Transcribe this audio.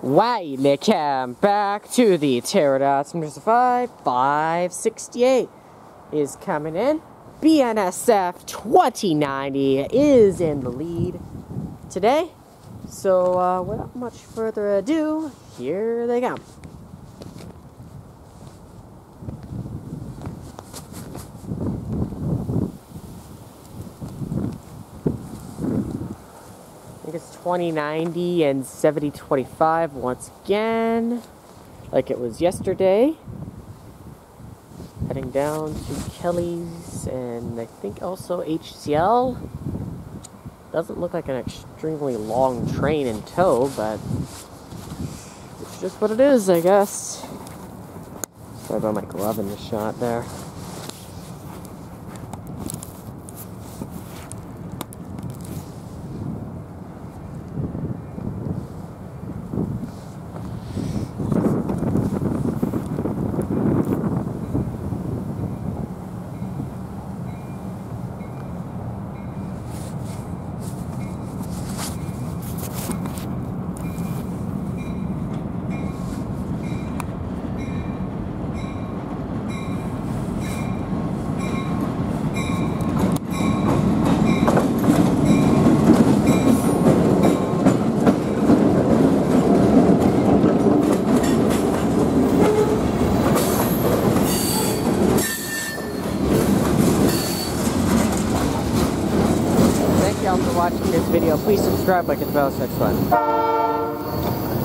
Welcome back to the Pterodots Mr. 5 568 is coming in. BNSF 2090 is in the lead today. So, uh, without much further ado, here they come. Think it's 2090 and 7025 once again, like it was yesterday. Heading down to Kelly's and I think also HCL. Doesn't look like an extremely long train in tow, but it's just what it is, I guess. Sorry about my glove in the shot there. Watching this video. Please subscribe, like, and bell, next one.